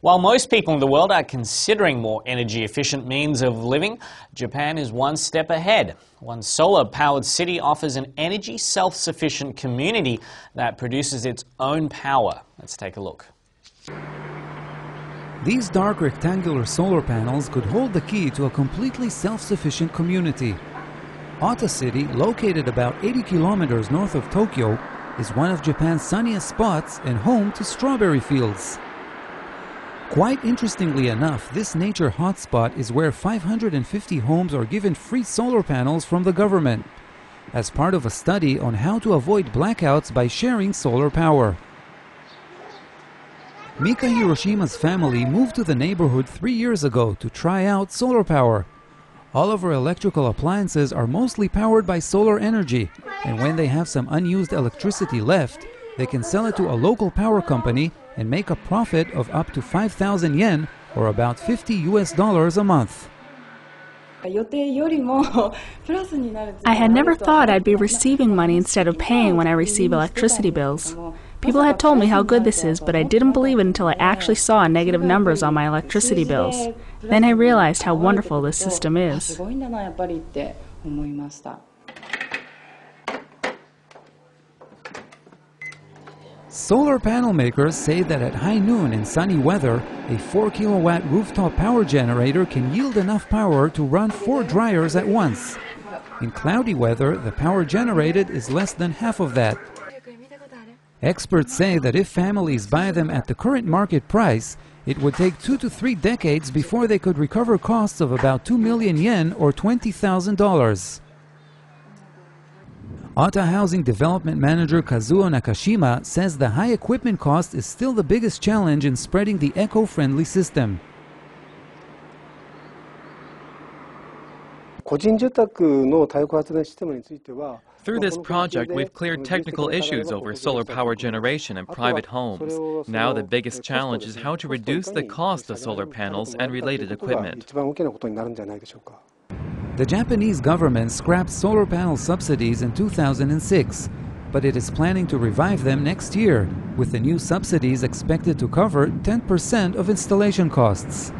While most people in the world are considering more energy efficient means of living, Japan is one step ahead. One solar powered city offers an energy self sufficient community that produces its own power. Let's take a look. These dark rectangular solar panels could hold the key to a completely self sufficient community. Ota City, located about 80 kilometers north of Tokyo, is one of Japan's sunniest spots and home to strawberry fields. Quite interestingly enough, this nature hotspot is where 550 homes are given free solar panels from the government as part of a study on how to avoid blackouts by sharing solar power. Mika Hiroshima's family moved to the neighborhood three years ago to try out solar power. All of our electrical appliances are mostly powered by solar energy, and when they have some unused electricity left, they can sell it to a local power company and make a profit of up to 5,000 yen or about 50 US dollars a month. I had never thought I'd be receiving money instead of paying when I receive electricity bills. People had told me how good this is, but I didn't believe it until I actually saw negative numbers on my electricity bills. Then I realized how wonderful this system is. Solar panel makers say that at high noon in sunny weather, a 4 kilowatt rooftop power generator can yield enough power to run four dryers at once. In cloudy weather, the power generated is less than half of that. Experts say that if families buy them at the current market price, it would take two to three decades before they could recover costs of about 2 million yen or $20,000. Ota Housing Development Manager Kazuo Nakashima says the high equipment cost is still the biggest challenge in spreading the eco-friendly system. Through this project, we've cleared technical issues over solar power generation in private homes. Now the biggest challenge is how to reduce the cost of solar panels and related equipment. The Japanese government scrapped solar panel subsidies in 2006, but it is planning to revive them next year, with the new subsidies expected to cover 10% of installation costs.